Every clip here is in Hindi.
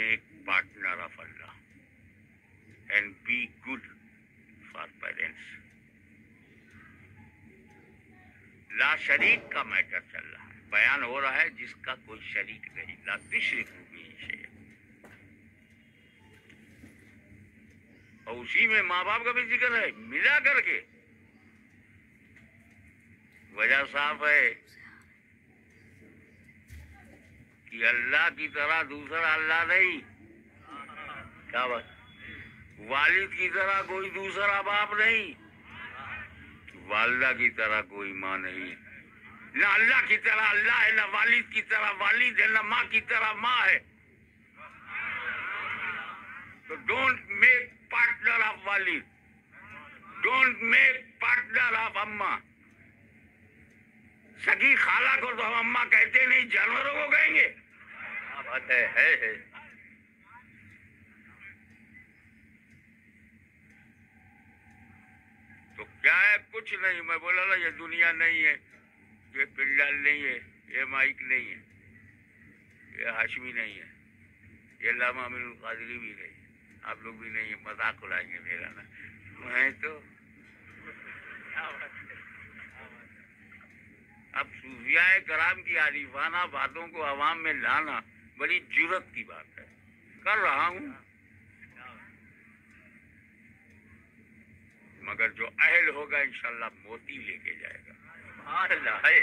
make partner of Allah and be good for parents. ला शरीक का मैटर चल रहा है। बयान हो रहा है जिसका कोई शरीक नहीं। ला भी से और उसी में माँ बाप का भी ज़िक्र है। मिला करके। वजह साफ़ है। कि अल्लाह की तरह दूसरा अल्लाह नहीं। क्या बात? वालिद की तरह कोई दूसरा बाप नहीं। वालदा की तरह कोई माँ नहीं। न अल्लाह की तरह अल्लाह है, न वालिद की तरह वालिद है, न माँ की तरह माँ है। तो डोंट मेक पार्टनर ऑफ़ वालिद। डोंट मेक पार्टनर ऑफ़ अम्मा। सगी खाला को तो हम अम्मा कहते नहीं, जानवरों बात है है, है। तो क्या है? कुछ नहीं। मैं बोला ना ये दुनिया नहीं है ये पिल्लाल नहीं है ये माइक नहीं है ये हाशमी नहीं है ये लामा अमीरुल कादरी भी नहीं आप लोग भी नहीं है मज़ाक उड़ाएँगे मेरा ना। मैं तो अब सूफिया कराम की आलिफाना बातों को आवाम में लाना। बड़ी ज़रूरत की बात है। कर रहा हूँ। मगर जो अहल होगा, इंशाल्लाह मोती लेके जाएगा। है।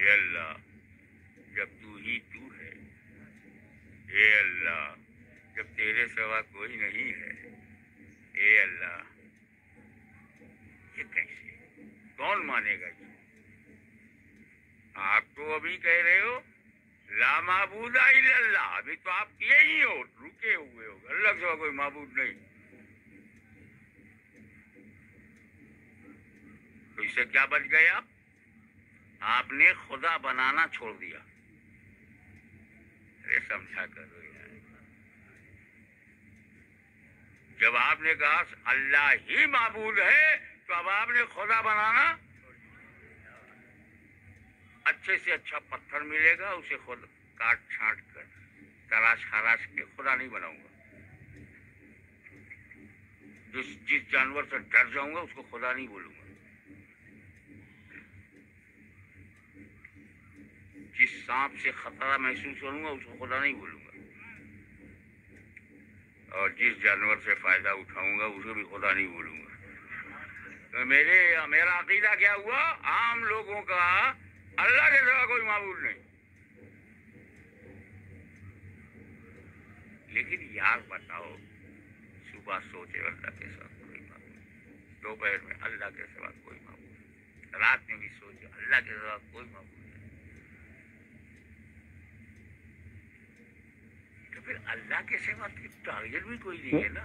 ये अल्लाह, जब तू ही तू है। ये अल्लाह, जब तेरे सिवा कोई नहीं है। ये अल्लाह, ये कैसे? कौन मानेगा अभी कह रहे हो? ला माबूदा अल्लाह अभी तो आप किए ही हो, रुके हुए हो। अल्लाह के कोई माबूद नहीं। तो इससे क्या बच गए आप? आपने खुदा बनाना छोड़ दिया। अरे समझा करो जब आपने कहा, अल्लाह ही माबूद है तो अब आपने खुदा बनाना अच्छे से अच्छा पत्थर मिलेगा, उसे खुद काट छाट कर तराश खराश के खुदा नहीं बनाऊँगा। जिस जिस जानवर से डर जाऊँगा, उसको खुदा नहीं बोलूँगा। जिस सांप से खतरा महसूस करूँगा, उसको खुदा नहीं बोलूँगा। और जिस जानवर से फ़ायदा उठाऊँगा, उसे भी खुदा नहीं बोलूँगा। तो मेरे, मेरा अकीदा क्या हुआ? आम लोगों का अल्लाह के सिवा कोई माबूद नहीं। लेकिन यार बताओ, सुबह सोचे अल्लाह के सिवा कोई माबूद दोपहर में अल्लाह के सिवा कोई माबूद रात में भी सोचे, अल्लाह के सिवा कोई नहीं। तो फिर अल्लाह के सिवा टारगेट भी कोई नहीं है ना?